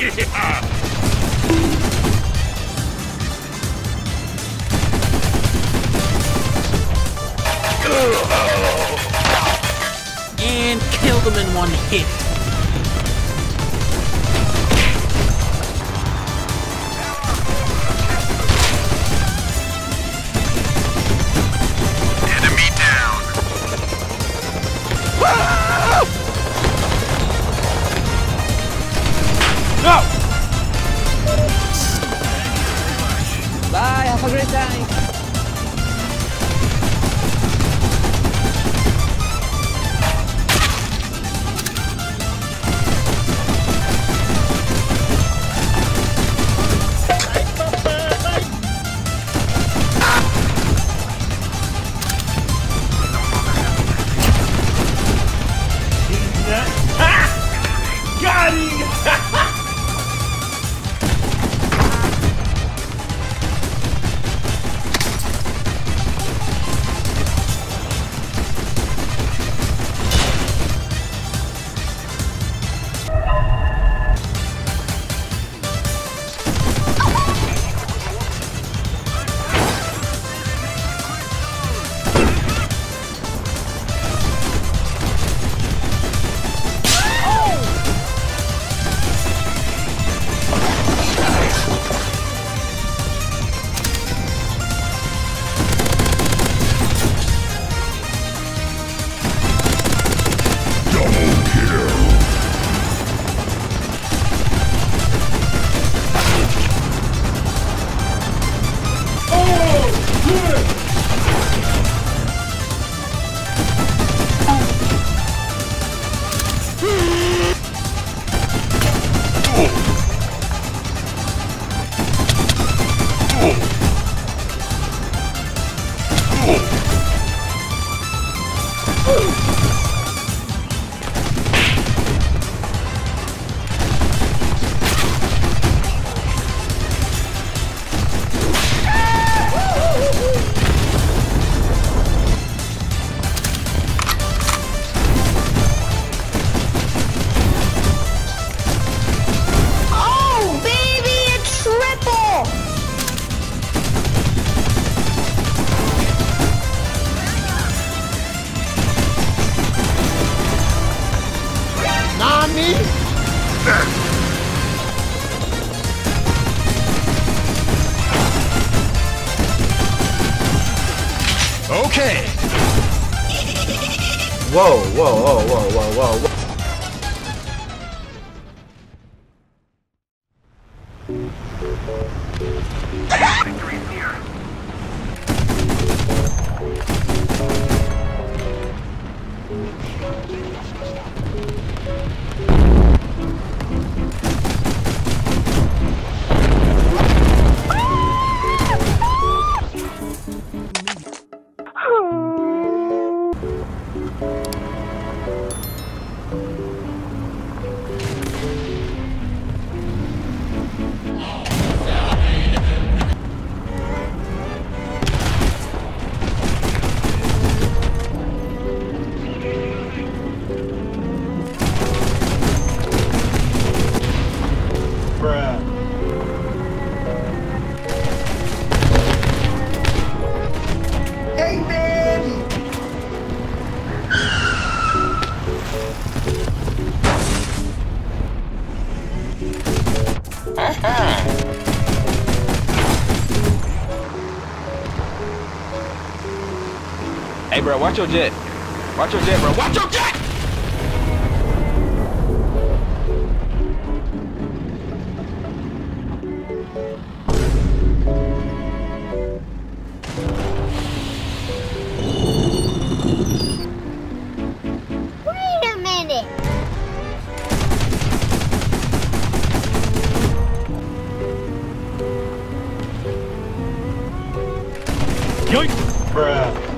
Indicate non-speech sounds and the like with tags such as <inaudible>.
<laughs> and killed him in one hit. Bye, have a. Got! Oh, Okay. Whoa, whoa, whoa, whoa, whoa, whoa, whoa. Bruh. Hey, baby! Hey, bro, watch your jet. Watch your jet, bro. Watch your jet! Yoink! Bruh.